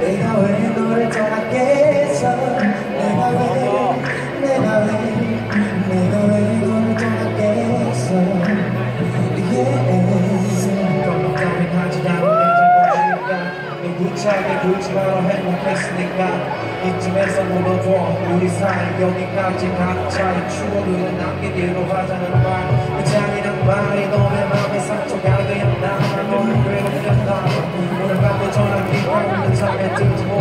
내가 왜 너를 떠났겠어 내가 왜 내가 왜 내가 왜 너를 떠났겠어 yeah. 걱정이 하지 않는 내 구차하게 굴지 마라 행복했으니까 이쯤에서 물어줘 우리 사이 여기까지 각자의 추억을 남기기로 하자는 말 그 잔인한 말이 너의 오는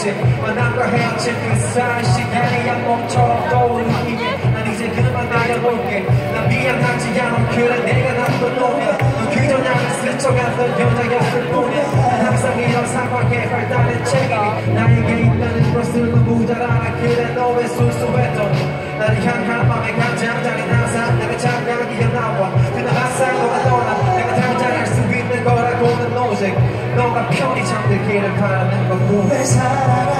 되겠지 만남과 헤어질 그 사이 시간이 약mom처럼 떠오르기에 난 이제 그만 나가볼게 난 미안하지 않아 그래 내가 나쁜 놈이야 넌 그저 나를 스쳐갔던 여자였을 뿐이야 난 항상 이런 상황에 발달된 책임이 나에게 있다는 것을 너무 잘 알아 그래 너의 순수했던 나를 향한 맘의 감정장이 항상 내가 장난기가 잠들기를 바라는 거고 날 사랑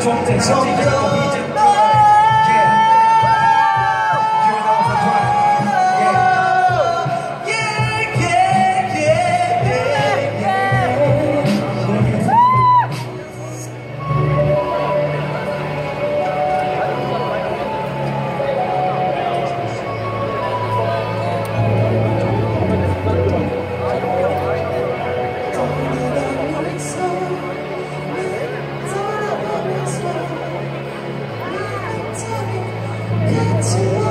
뿐이야 친 Christ.